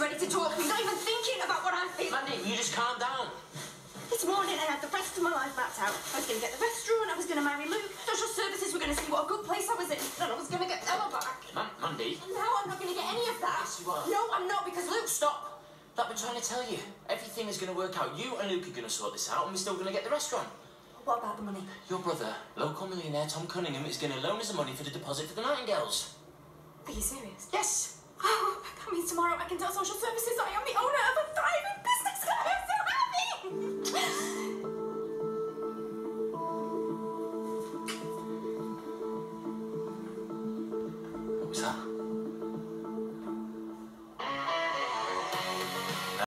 Ready to talk. He's not even thinking about what I'm feeling. Mandy, you just calm down. This morning I had the rest of my life mapped out. I was going to get the restaurant, I was going to marry Luke, social services were going to see what a good place I was in, and I was going to get Ella back. Man Mandy. And now I'm not going to get any of that. Yes, you are. No, I'm not, because Luke, stop. I've been trying to tell you. Everything is going to work out. You and Luke are going to sort this out, and we're still going to get the restaurant. What about the money? Your brother, local millionaire Tom Cunningham, is going to loan us the money for the deposit for the Nightingales. Are you serious? Yes. can tell social services I am the owner of a thriving business and I'm so happy!